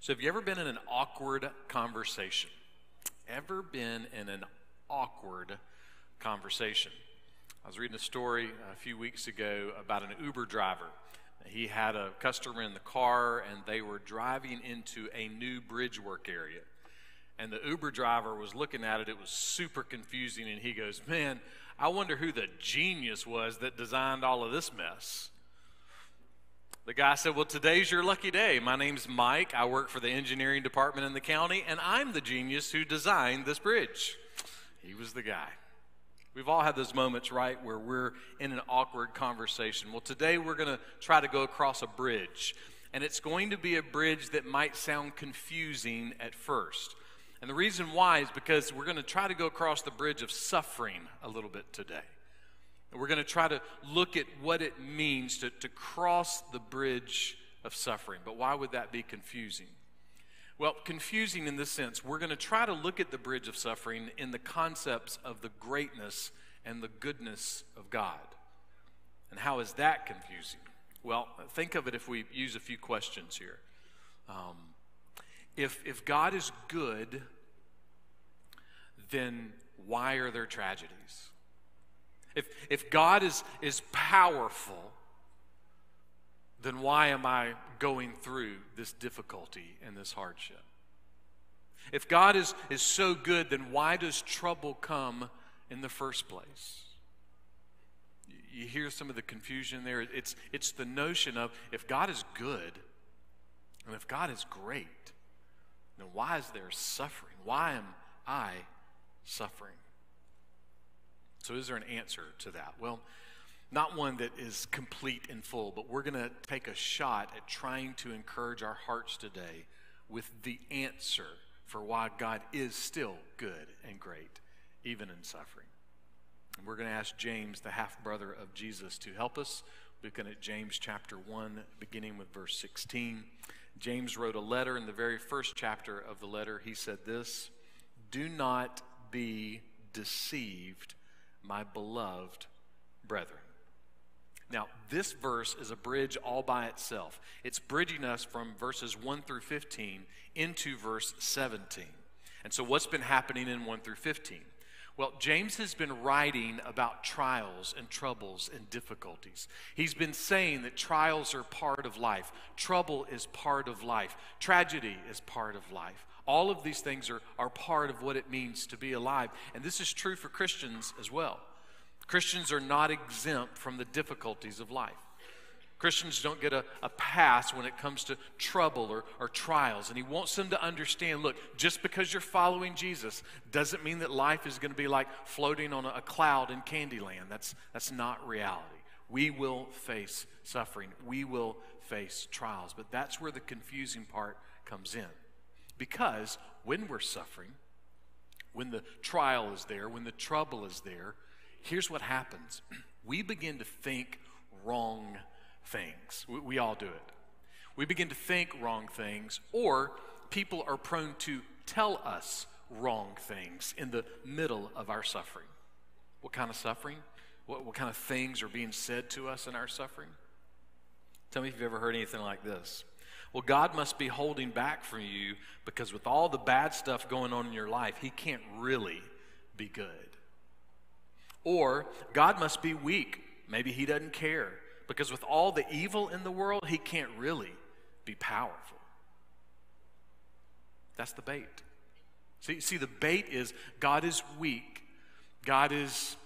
So, have you ever been in an awkward conversation? Ever been in an awkward conversation? I was reading a story a few weeks ago about an Uber driver. He had a customer in the car and they were driving into a new bridge work area. And the Uber driver was looking at it, it was super confusing. And he goes, Man, I wonder who the genius was that designed all of this mess. The guy said, Well, today's your lucky day. My name's Mike. I work for the engineering department in the county, and I'm the genius who designed this bridge. He was the guy. We've all had those moments, right, where we're in an awkward conversation. Well, today we're going to try to go across a bridge, and it's going to be a bridge that might sound confusing at first. And the reason why is because we're going to try to go across the bridge of suffering a little bit today. And we're going to try to look at what it means to, to cross the bridge of suffering. But why would that be confusing? Well, confusing in this sense, we're going to try to look at the bridge of suffering in the concepts of the greatness and the goodness of God. And how is that confusing? Well, think of it if we use a few questions here. Um, if, if God is good, then why are there tragedies? If, if God is, is powerful, then why am I going through this difficulty and this hardship? If God is, is so good, then why does trouble come in the first place? You hear some of the confusion there. It's, it's the notion of if God is good and if God is great, then why is there suffering? Why am I suffering? So, is there an answer to that? Well, not one that is complete and full, but we're going to take a shot at trying to encourage our hearts today with the answer for why God is still good and great, even in suffering. And we're going to ask James, the half brother of Jesus, to help us. We Looking at James chapter 1, beginning with verse 16. James wrote a letter. In the very first chapter of the letter, he said this Do not be deceived, my beloved brethren. Now, this verse is a bridge all by itself. It's bridging us from verses 1 through 15 into verse 17. And so, what's been happening in 1 through 15? Well, James has been writing about trials and troubles and difficulties. He's been saying that trials are part of life, trouble is part of life, tragedy is part of life. All of these things are, are part of what it means to be alive. And this is true for Christians as well. Christians are not exempt from the difficulties of life. Christians don't get a, a pass when it comes to trouble or, or trials. And he wants them to understand look, just because you're following Jesus doesn't mean that life is going to be like floating on a, a cloud in Candyland. That's, that's not reality. We will face suffering, we will face trials. But that's where the confusing part comes in. Because when we're suffering, when the trial is there, when the trouble is there, here's what happens we begin to think wrong things. We, we, all do it. We begin to think wrong things, or people are prone to tell us wrong things in the middle of our suffering. What kind of suffering? What, what kind of things are being said to us in our suffering? Tell me if you've ever heard anything like this. Well, God must be holding back from you because with all the bad stuff going on in your life, He can't really be good. Or God must be weak. Maybe He doesn't care because with all the evil in the world, He can't really be powerful. That's the bait. See, see, the bait is God is weak, God is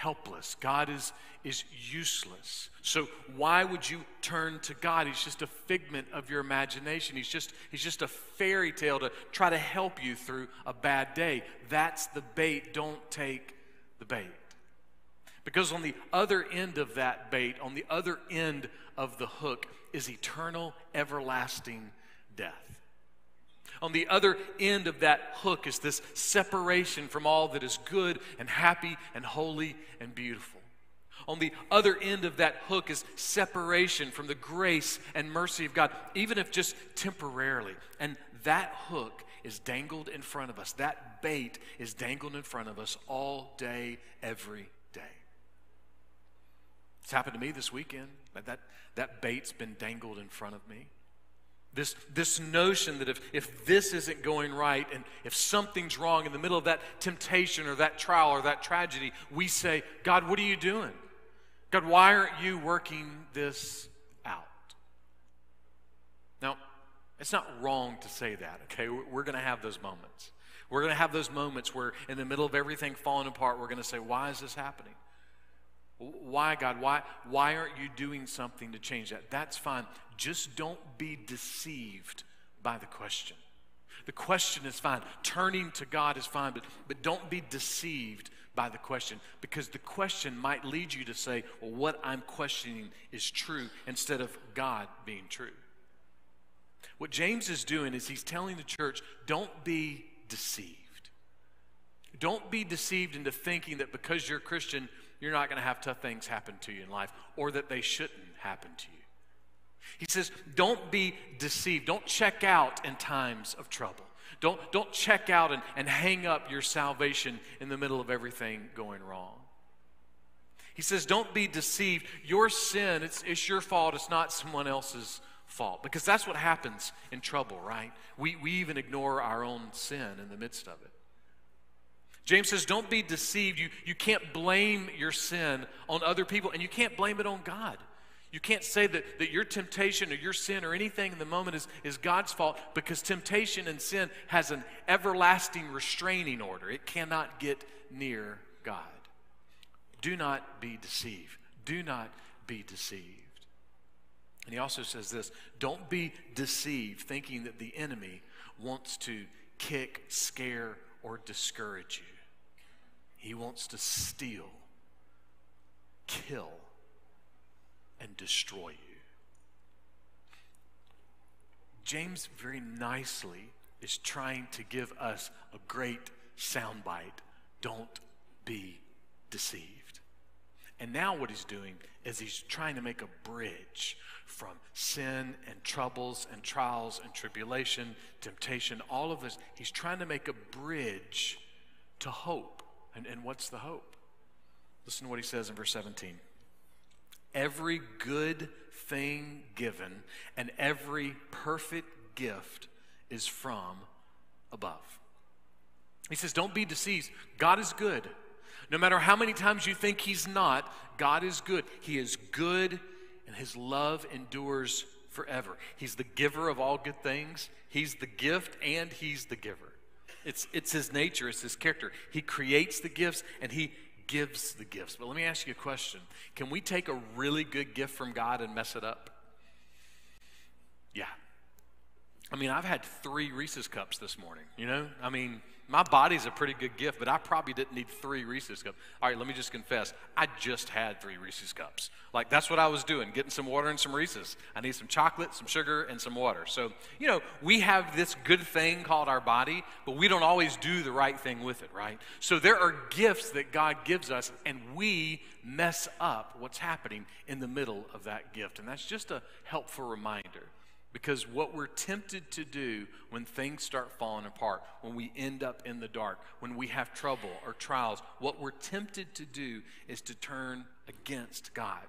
helpless, God is, is useless. So why would you turn to God? He's just a figment of your imagination. He's just, he's just a fairy tale to try to help you through a bad day. That's the bait. Don't take the bait. Because on the other end of that bait, on the other end of the hook, is eternal, everlasting death. On the other end of that hook is this separation from all that is good and happy and holy and beautiful. On the other end of that hook is separation from the grace and mercy of God, even if just temporarily. And that hook is dangled in front of us. That bait is dangled in front of us all day, every day. It's happened to me this weekend. That, that bait's been dangled in front of me. This, this notion that if, if this isn't going right and if something's wrong in the middle of that temptation or that trial or that tragedy, we say, God, what are you doing? God, why aren't you working this out? Now, it's not wrong to say that, okay? We're going to have those moments. We're going to have those moments where, in the middle of everything falling apart, we're going to say, Why is this happening? Why, God? Why, why aren't you doing something to change that? That's fine. Just don't be deceived by the question. The question is fine. Turning to God is fine, but, but don't be deceived by the question because the question might lead you to say, well, what I'm questioning is true instead of God being true. What James is doing is he's telling the church, don't be deceived. Don't be deceived into thinking that because you're a Christian, you're not going to have tough things happen to you in life or that they shouldn't happen to you. He says, don't be deceived. Don't check out in times of trouble. Don't, don't check out and, and hang up your salvation in the middle of everything going wrong. He says, don't be deceived. Your sin, it's, it's your fault, it's not someone else's fault. Because that's what happens in trouble, right? We, we even ignore our own sin in the midst of it. James says, Don't be deceived. You, you can't blame your sin on other people, and you can't blame it on God. You can't say that, that your temptation or your sin or anything in the moment is, is God's fault because temptation and sin has an everlasting restraining order. It cannot get near God. Do not be deceived. Do not be deceived. And he also says this don't be deceived thinking that the enemy wants to kick, scare, or discourage you. He wants to steal, kill, and destroy you. James very nicely is trying to give us a great soundbite. Don't be deceived. And now, what he's doing is he's trying to make a bridge from sin and troubles and trials and tribulation, temptation, all of this. He's trying to make a bridge to hope. And, and what's the hope? Listen to what he says in verse 17. Every good thing given and every perfect gift is from above. He says, Don't be deceived. God is good. No matter how many times you think He's not, God is good. He is good and His love endures forever. He's the giver of all good things, He's the gift, and He's the giver. It's, it's his nature, it's his character. He creates the gifts and he gives the gifts. But let me ask you a question Can we take a really good gift from God and mess it up? Yeah. I mean, I've had three Reese's cups this morning, you know? I mean, my body's a pretty good gift, but I probably didn't need three Reese's cups. All right, let me just confess. I just had three Reese's cups. Like, that's what I was doing, getting some water and some Reese's. I need some chocolate, some sugar, and some water. So, you know, we have this good thing called our body, but we don't always do the right thing with it, right? So, there are gifts that God gives us, and we mess up what's happening in the middle of that gift. And that's just a helpful reminder. Because what we're tempted to do when things start falling apart, when we end up in the dark, when we have trouble or trials, what we're tempted to do is to turn against God.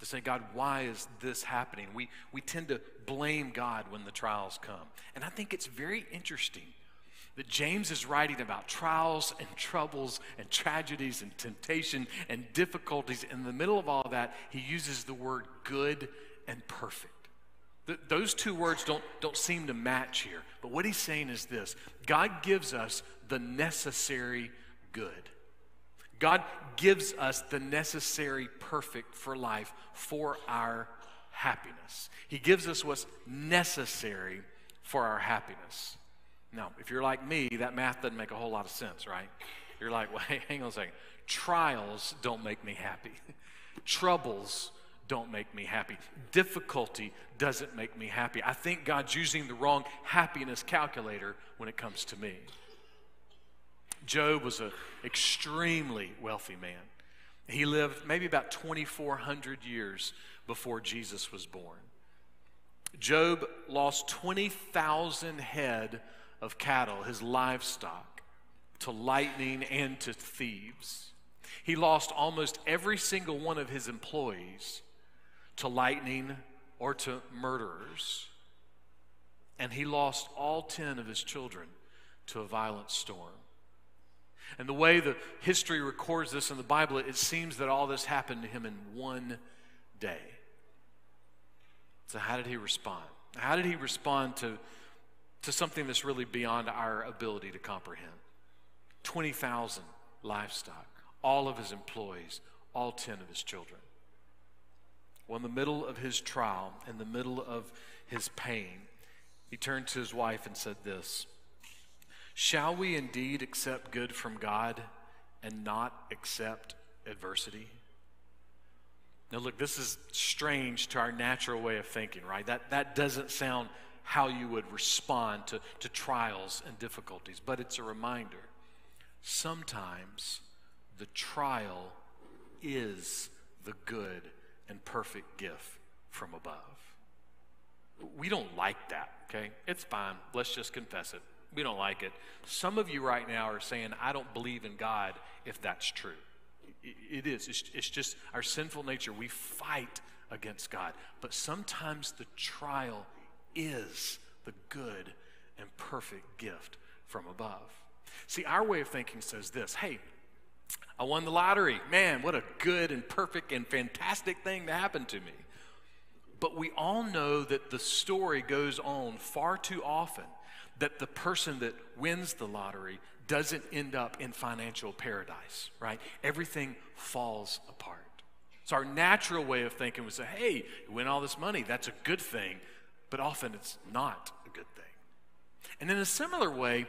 To say, God, why is this happening? We, we tend to blame God when the trials come. And I think it's very interesting that James is writing about trials and troubles and tragedies and temptation and difficulties. In the middle of all that, he uses the word good and perfect. Th- those two words don't, don't seem to match here. But what he's saying is this God gives us the necessary good. God gives us the necessary perfect for life for our happiness. He gives us what's necessary for our happiness. Now, if you're like me, that math doesn't make a whole lot of sense, right? You're like, well, hang on a second. Trials don't make me happy. Troubles don't make me happy. Difficulty doesn't make me happy. I think God's using the wrong happiness calculator when it comes to me. Job was an extremely wealthy man. He lived maybe about 2,400 years before Jesus was born. Job lost 20,000 head of cattle, his livestock, to lightning and to thieves. He lost almost every single one of his employees to lightning or to murderers. and he lost all 10 of his children to a violent storm. And the way the history records this in the Bible, it seems that all this happened to him in one day. So, how did he respond? How did he respond to, to something that's really beyond our ability to comprehend? 20,000 livestock, all of his employees, all 10 of his children. Well, in the middle of his trial, in the middle of his pain, he turned to his wife and said this Shall we indeed accept good from God and not accept adversity? Now, look, this is strange to our natural way of thinking, right? That, that doesn't sound how you would respond to, to trials and difficulties, but it's a reminder. Sometimes the trial is the good and perfect gift from above. We don't like that, okay? It's fine. Let's just confess it. We don't like it. Some of you right now are saying, I don't believe in God if that's true. It is. It's, just our sinful nature. We fight against God. But sometimes the trial is the good and perfect gift from above. See, our way of thinking says this hey, I won the lottery. Man, what a good and perfect and fantastic thing to happen to me. But we all know that the story goes on far too often that the person that wins the lottery doesn't end up in financial paradise, right? Everything falls apart. So our natural way of thinking was hey, you win all this money, that's a good thing, but often it's not a good thing. And in a similar way,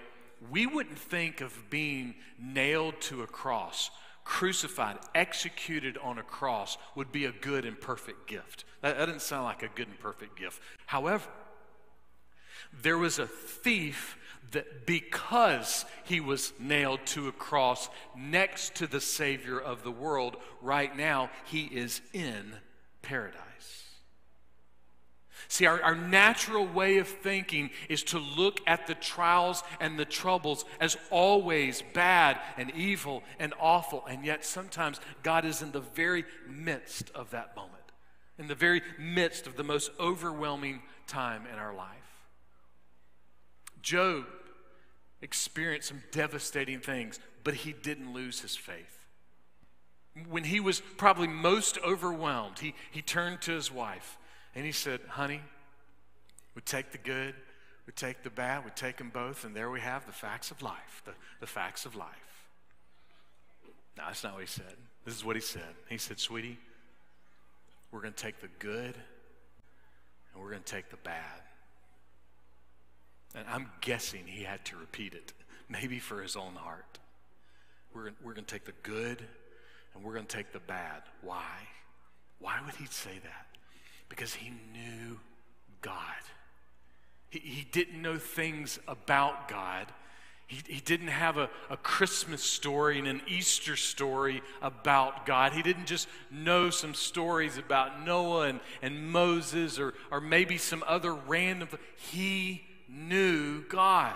we wouldn't think of being nailed to a cross, crucified, executed on a cross would be a good and perfect gift. That, that doesn't sound like a good and perfect gift. However, there was a thief that because he was nailed to a cross next to the Savior of the world, right now he is in paradise. See, our, our natural way of thinking is to look at the trials and the troubles as always bad and evil and awful. And yet, sometimes God is in the very midst of that moment, in the very midst of the most overwhelming time in our life. Job experienced some devastating things, but he didn't lose his faith. When he was probably most overwhelmed, he, he turned to his wife and he said, Honey, we take the good, we take the bad, we take them both, and there we have the facts of life, the, the facts of life. No, that's not what he said. This is what he said. He said, Sweetie, we're going to take the good and we're going to take the bad. And I'm guessing he had to repeat it, maybe for his own heart. We're, we're going to take the good and we're going to take the bad. Why? Why would he say that? Because he knew God. He, he didn't know things about God. He, he didn't have a, a Christmas story and an Easter story about God. He didn't just know some stories about Noah and, and Moses or, or maybe some other random. He knew God.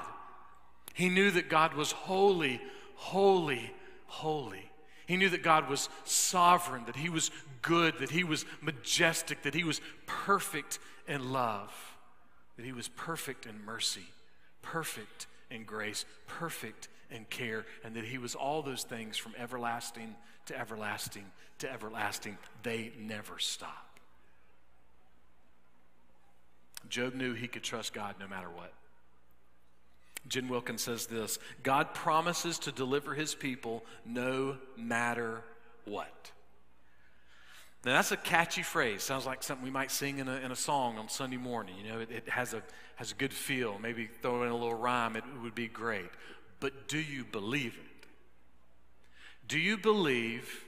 He knew that God was holy, holy, holy. He knew that God was sovereign, that He was good, that He was majestic, that He was perfect in love, that He was perfect in mercy, perfect in grace, perfect in care, and that He was all those things from everlasting to everlasting to everlasting. They never stop. Job knew he could trust God no matter what. Jen Wilkins says this God promises to deliver his people no matter what. Now, that's a catchy phrase. Sounds like something we might sing in a, in a song on Sunday morning. You know, it, it has, a, has a good feel. Maybe throw in a little rhyme, it, would be great. But do you believe it? Do you believe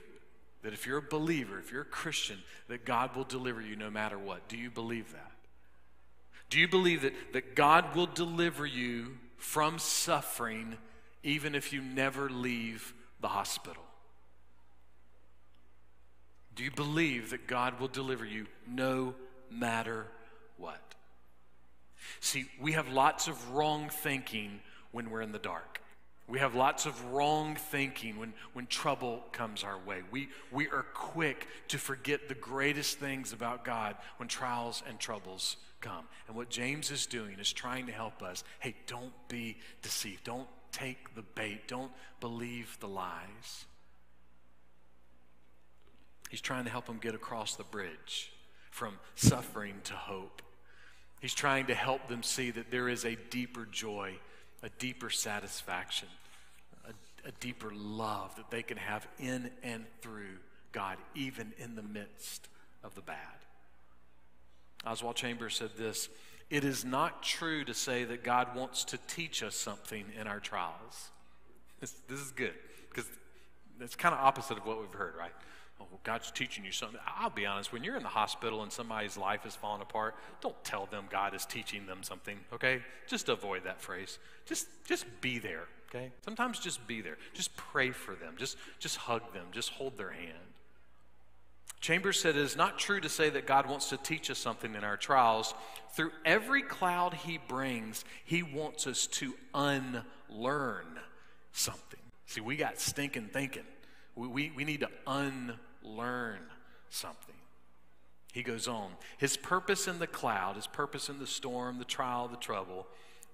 that if you're a believer, if you're a Christian, that God will deliver you no matter what? Do you believe that? Do you believe that, that God will deliver you from suffering even if you never leave the hospital? Do you believe that God will deliver you no matter what? See, we have lots of wrong thinking when we're in the dark. We have lots of wrong thinking when, when trouble comes our way. We, we are quick to forget the greatest things about God when trials and troubles come. And what James is doing is trying to help us hey, don't be deceived. Don't take the bait. Don't believe the lies. He's trying to help them get across the bridge from suffering to hope. He's trying to help them see that there is a deeper joy, a deeper satisfaction, a, a deeper love that they can have in and through God, even in the midst of the bad. Oswald Chambers said this It is not true to say that God wants to teach us something in our trials. This, this is good because it's kind of opposite of what we've heard, right? Oh, God's teaching you something. I'll be honest, when you're in the hospital and somebody's life is falling apart, don't tell them God is teaching them something, okay? Just avoid that phrase. Just just be there, okay? Sometimes just be there. Just pray for them. Just just hug them. Just hold their hand. Chambers said it is not true to say that God wants to teach us something in our trials. Through every cloud he brings, he wants us to unlearn something. See, we got stinking thinking. We, we, we need to unlearn something. He goes on. His purpose in the cloud, his purpose in the storm, the trial, the trouble,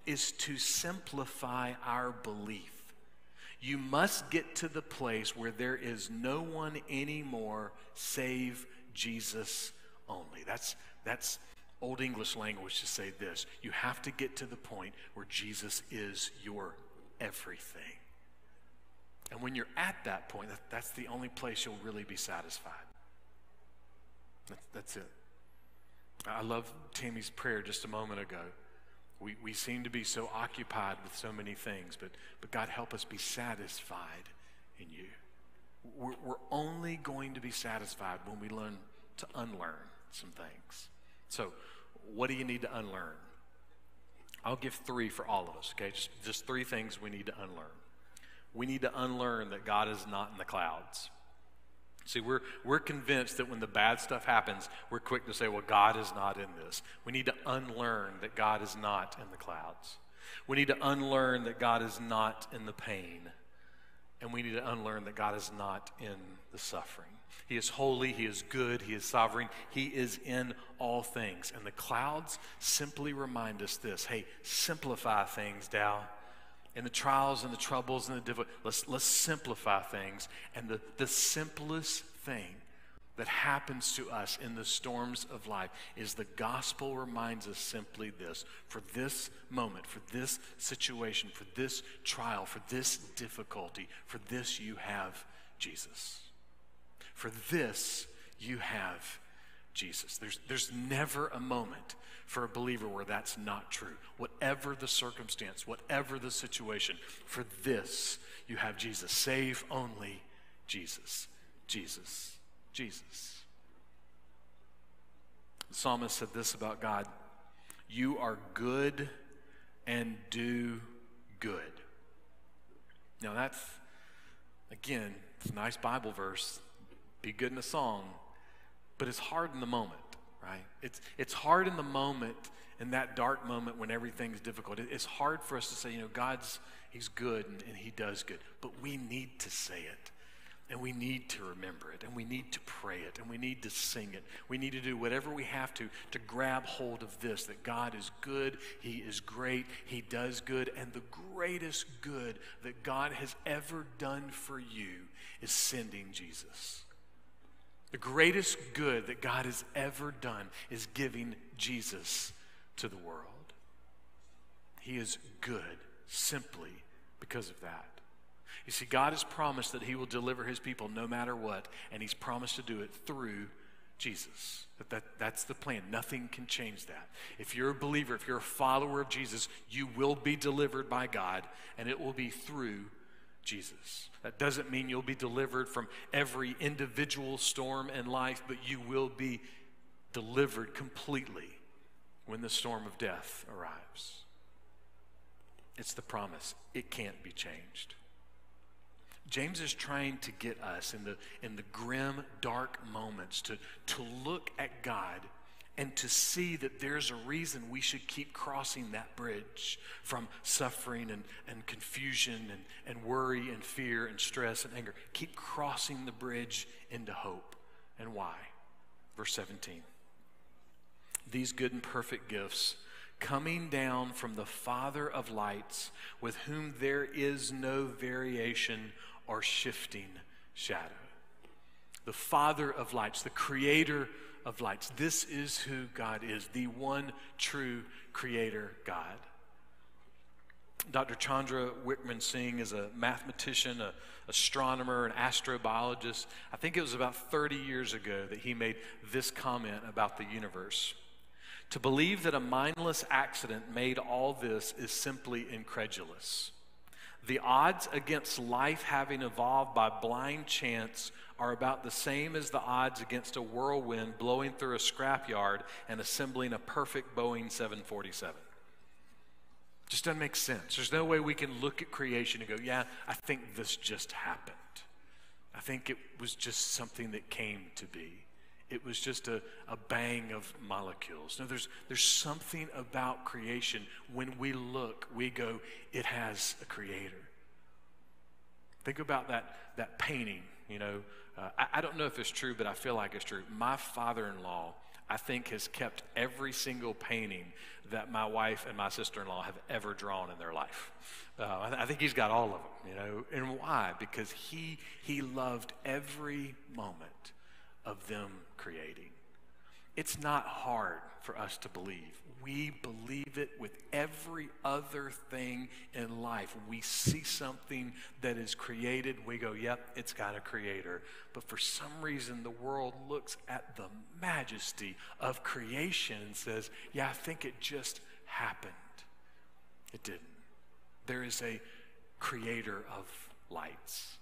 is to simplify our belief. You must get to the place where there is no one anymore save Jesus only. That's, that's Old English language to say this. You have to get to the point where Jesus is your everything. And when you're at that point, that, that's the only place you'll really be satisfied. That, that's it. I love Tammy's prayer just a moment ago. We, we seem to be so occupied with so many things, but, but God, help us be satisfied in you. We're, we're only going to be satisfied when we learn to unlearn some things. So, what do you need to unlearn? I'll give three for all of us, okay? Just, just three things we need to unlearn. We need to unlearn that God is not in the clouds. See, we're, we're convinced that when the bad stuff happens, we're quick to say, well, God is not in this. We need to unlearn that God is not in the clouds. We need to unlearn that God is not in the pain. And we need to unlearn that God is not in the suffering. He is holy, He is good, He is sovereign, He is in all things. And the clouds simply remind us this hey, simplify things, Dow in the trials and the troubles and the difficulties. Let's, let's simplify things. And the, the simplest thing that happens to us in the storms of life is the gospel reminds us simply this for this moment, for this situation, for this trial, for this difficulty, for this you have Jesus. For this you have Jesus. There's, there's never a moment for a believer where that's not true. Whatever the circumstance, whatever the situation, for this you have Jesus. Save only Jesus. Jesus. Jesus. The psalmist said this about God You are good and do good. Now, that's, again, it's a nice Bible verse. Be good in a song, but it's hard in the moment right? It's, it's hard in the moment, in that dark moment when everything's difficult. It's hard for us to say, you know, God's, He's good and, and He does good. But we need to say it. And we need to remember it, and we need to pray it, and we need to sing it. We need to do whatever we have to to grab hold of this that God is good, He is great, He does good, and the greatest good that God has ever done for you is sending Jesus. The greatest good that God has ever done is giving Jesus to the world. He is good simply because of that. You see, God has promised that He will deliver His people no matter what, and He's promised to do it through Jesus. That, that, that's the plan. Nothing can change that. If you're a believer, if you're a follower of Jesus, you will be delivered by God, and it will be through Jesus. That doesn't mean you'll be delivered from every individual storm in life, but you will be delivered completely when the storm of death arrives. It's the promise, it can't be changed. James is trying to get us in the, in the grim, dark moments to, to look at God and to see that there's a reason we should keep crossing that bridge from suffering and, and confusion and, and worry and fear and stress and anger. Keep crossing the bridge into hope. And why? Verse 17. these good and perfect gifts coming down from the Father of lights, with whom there is no variation or shifting shadow. The Father of lights, the Creator of lights. This is who God is, the one true Creator God. Dr. Chandra Wickramasinghe is a mathematician, an astronomer, an astrobiologist. I think it was about 30 years ago that he made this comment about the universe. To believe that a mindless accident made all this is simply incredulous. The odds against life having evolved by blind chance are about the same as the odds against a whirlwind blowing through a scrapyard and assembling a perfect Boeing 747. Just doesn't make sense. There's no way we can look at creation and go, yeah, I think this just happened. I think it was just something that came to be. It was just a, a bang of molecules. No, there's, there's something about creation. When we look, we go, it has a creator. Think about that, that painting, you know. Uh, I, I don't know if it's true, but I feel like it's true. My father in law, I think, has kept every single painting that my wife and my sister in law have ever drawn in their life. Uh, I, th- I, think he's got all of them, you know. And why? Because he, he loved every moment of them creating. It's not hard for us to believe. We believe it with every other thing in life. We see something that is created, we go, yep, it's got a creator. But for some reason, the world looks at the majesty of creation and says, yeah, I think it just happened. It didn't. There is a creator of lights.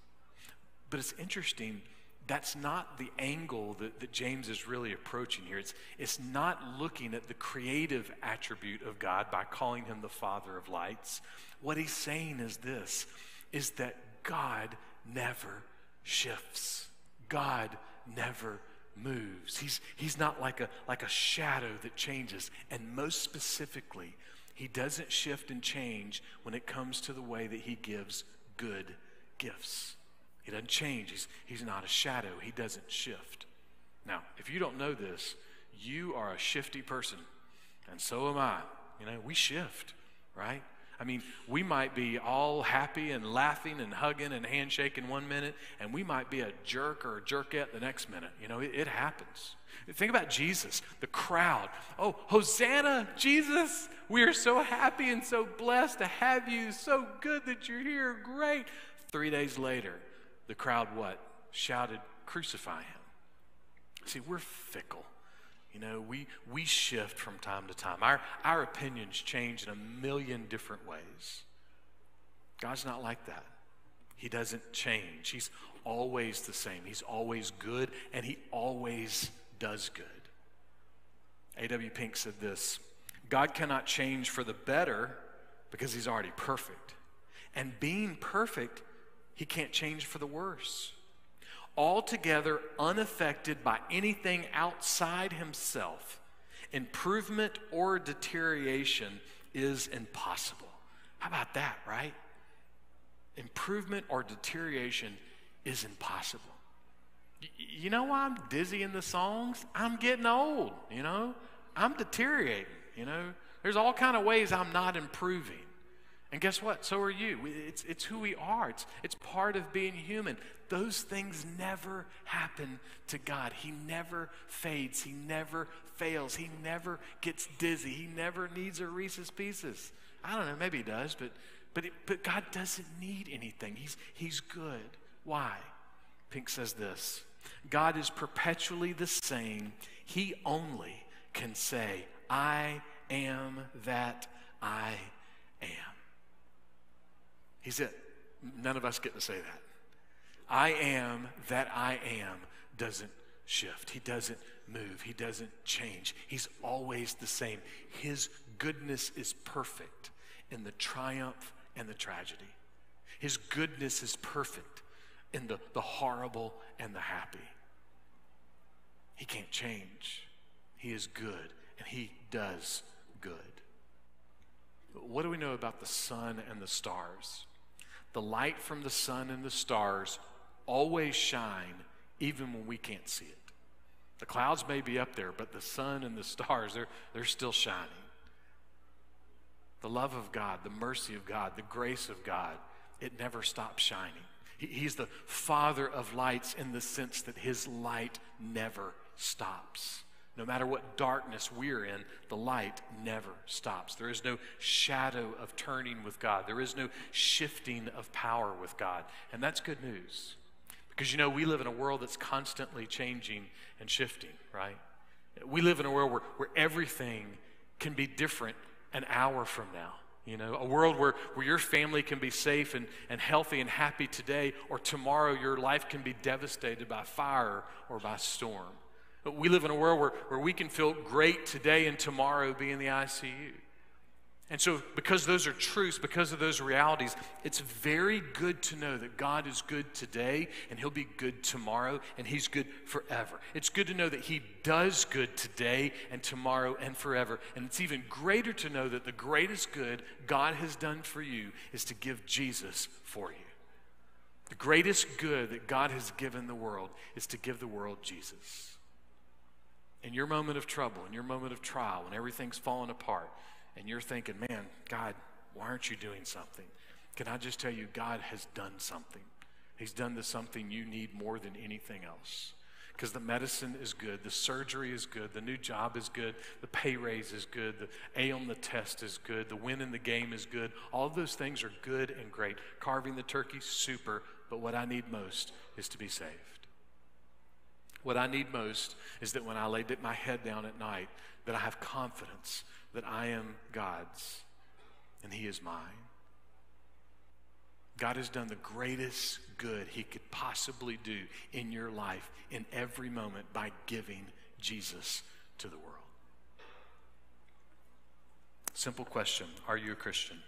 But it's interesting that's not the angle that, that James is really approaching here. It's, it's not looking at the creative attribute of God by calling him the Father of lights. What he's saying is this is that God never shifts. God never moves. He's, he's not like a, like a shadow that changes. And most specifically, he doesn't shift and change when it comes to the way that he gives good gifts. He doesn't change. He's, he's not a shadow. He doesn't shift. Now, if you don't know this, you are a shifty person, and so am I. You know, we shift, right? I mean, we might be all happy and laughing and hugging and handshaking one minute, and we might be a jerk or a jerkette the next minute. You know, it, it happens. Think about Jesus, the crowd. Oh, Hosanna, Jesus! We are so happy and so blessed to have you. So good that you're here. Great. Three days later, the crowd what? Shouted, Crucify him. See, we're fickle. You know, we, we shift from time to time. Our, our opinions change in a million different ways. God's not like that. He doesn't change. He's always the same. He's always good, and He always does good. A.W. Pink said this God cannot change for the better because He's already perfect. And being perfect, he can't change for the worse. Altogether unaffected by anything outside himself, improvement or deterioration is impossible. How about that, right? Improvement or deterioration is impossible. you know why I'm dizzy in the songs? I'm getting old, you know? I'm deteriorating, you know? There's all kind of ways I'm not improving. And guess what? So are you. It's, it's who we are, it's, it's part of being human. Those things never happen to God. He never fades, He never fails, He never gets dizzy, He never needs a Reese's Pieces. I don't know, maybe He does, but, but, it, but God doesn't need anything. He's, he's good. Why? Pink says this God is perpetually the same. He only can say, I am that I am. He's it. None of us get to say that. I am that I am doesn't shift. He doesn't move. He doesn't change. He's always the same. His goodness is perfect in the triumph and the tragedy. His goodness is perfect in the, the horrible and the happy. He can't change. He is good, and He does good. What do we know about the sun and the stars? The light from the sun and the stars always shine even when we can't see it. The clouds may be up there, but the sun and the stars, they're, they're still shining. The love of God, the mercy of God, the grace of God, it never stops shining. He, he's the Father of lights in the sense that His light never stops. No matter what darkness we're in, the light never stops. There is no shadow of turning with God. There is no shifting of power with God. And that's good news. Because you know, we live in a world that's constantly changing and shifting, right? We live in a world where, where everything can be different an hour from now. You know, a world where, where your family can be safe and, and healthy and happy today, or tomorrow your life can be devastated by fire or by storm. But we live in a world where, where we can feel great today and tomorrow be in the ICU. And so, because those are truths, because of those realities, it's very good to know that God is good today and He'll be good tomorrow and He's good forever. It's good to know that He does good today and tomorrow and forever. And it's even greater to know that the greatest good God has done for you is to give Jesus for you. The greatest good that God has given the world is to give the world Jesus in your moment of trouble, in your moment of trial, when everything's falling apart, and you're thinking, man, God, why aren't you doing something? Can I just tell you, God has done something. He's done the something you need more than anything else. Because the medicine is good, the surgery is good, the new job is good, the pay raise is good, the A on the test is good, the win in the game is good. All those things are good and great. Carving the turkey, super, but what I need most is to be saved. What I need most is that when I lay my head down at night, that I have confidence that I am God's and He is mine. God has done the greatest good He could possibly do in your life in every moment by giving Jesus to the world. Simple question Are you a Christian?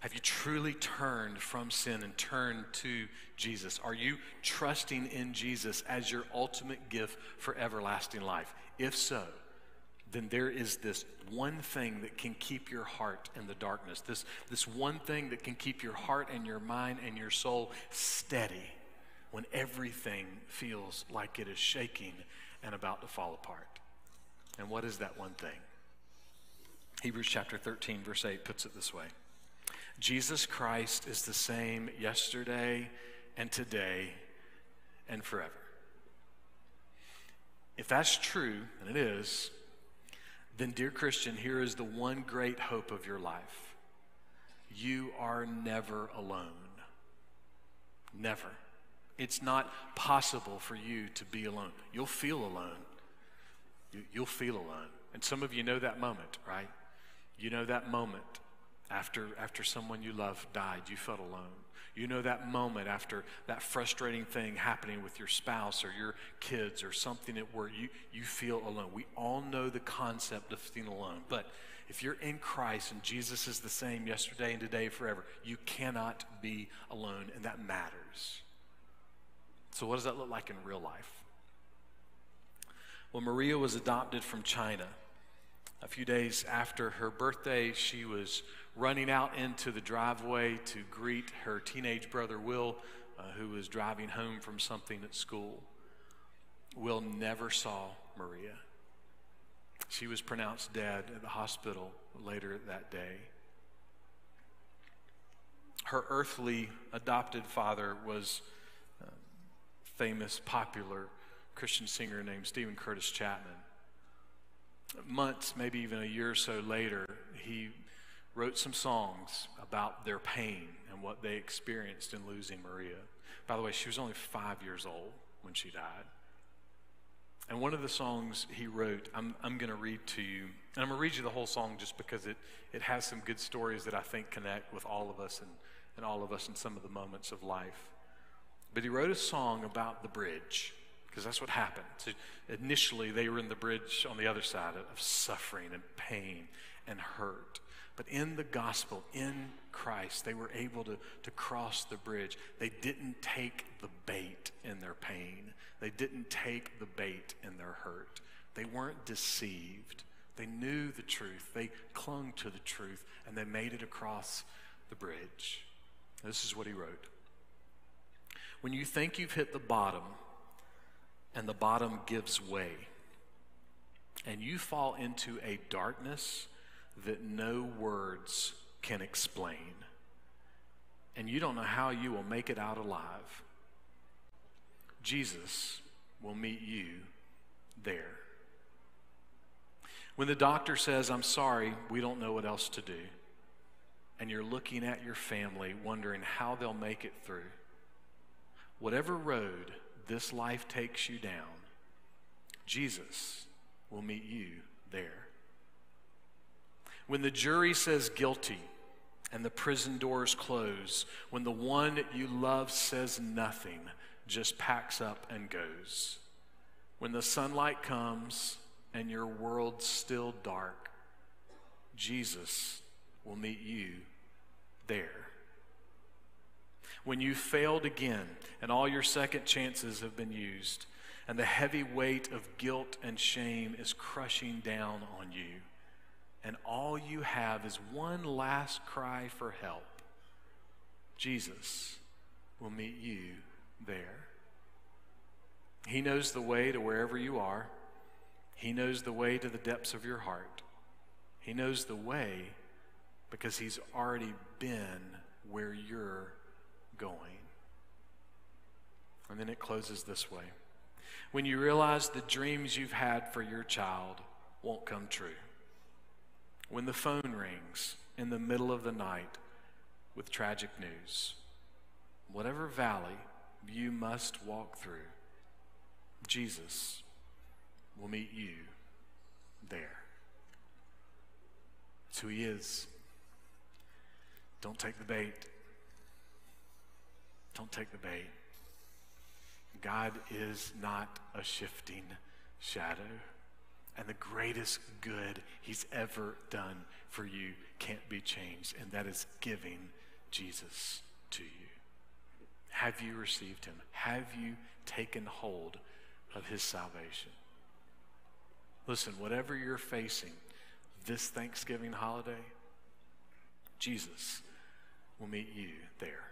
Have you truly turned from sin and turned to Jesus? Are you trusting in Jesus as your ultimate gift for everlasting life? If so, then there is this one thing that can keep your heart in the darkness. This, this one thing that can keep your heart and your mind and your soul steady when everything feels like it is shaking and about to fall apart. And what is that one thing? Hebrews chapter 13, verse 8 puts it this way. Jesus Christ is the same yesterday and today and forever. If that's true, and it is, then, dear Christian, here is the one great hope of your life you are never alone. Never. It's not possible for you to be alone. You'll feel alone. You, will feel alone. And some of you know that moment, right? You know that moment after, after someone you love died, you felt alone. You know that moment after that frustrating thing happening with your spouse or your kids or something at where you, you feel alone. We all know the concept of feeling alone. But if you're in Christ and Jesus is the same yesterday and today forever, you cannot be alone, and that matters. So, what does that look like in real life? Well, Maria was adopted from China. A few days after her birthday, she was running out into the driveway to greet her teenage brother, Will, uh, who was driving home from something at school. Will never saw Maria. She was pronounced dead at the hospital later that day. Her earthly adopted father was a famous, popular Christian singer named Steven Curtis Chapman. Months, maybe even a year or so later, he wrote some songs about their pain and what they experienced in losing Maria. By the way, she was only five years old when she died. And one of the songs he wrote, I'm, I'm going to read to you. And I'm going to read you the whole song just because it, it has some good stories that I think connect with all of us and, and all of us in some of the moments of life. But he wrote a song about the bridge because that's what happened. So initially, they were in the bridge on the other side of suffering and pain and hurt. But in the gospel, in Christ, they were able to, to cross the bridge. They didn't take the bait in their pain, they didn't take the bait in their hurt. They weren't deceived. They knew the truth, they clung to the truth, and they made it across the bridge. This is what he wrote When you think you've hit the bottom, and the bottom gives way, and you fall into a darkness that no words can explain, and you don't know how you will make it out alive, Jesus will meet you there. When the doctor says, I'm sorry, we don't know what else to do, and you're looking at your family wondering how they'll make it through, whatever road this life takes you down, Jesus will meet you there. When the jury says guilty and the prison doors close, when the one you love says nothing, just packs up and goes, when the sunlight comes and your world's still dark, Jesus will meet you there. When you failed again and all your second chances have been used, and the heavy weight of guilt and shame is crushing down on you, and all you have is one last cry for help, Jesus will meet you there. He knows the way to wherever you are. He knows the way to the depths of your heart. He knows the way because He's already been where you're going. And then it closes this way when you realize the dreams you've had for your child won't come true. When the phone rings in the middle of the night with tragic news, whatever valley you must walk through, Jesus will meet you there. It's who He is. Don't take the bait. Don't take the bait. God is not a shifting shadow. And the greatest good He's ever done for you can't be changed, and that is giving Jesus to you. Have you received Him? Have you taken hold of his salvation. Listen, whatever you're facing this Thanksgiving holiday, Jesus will meet you there.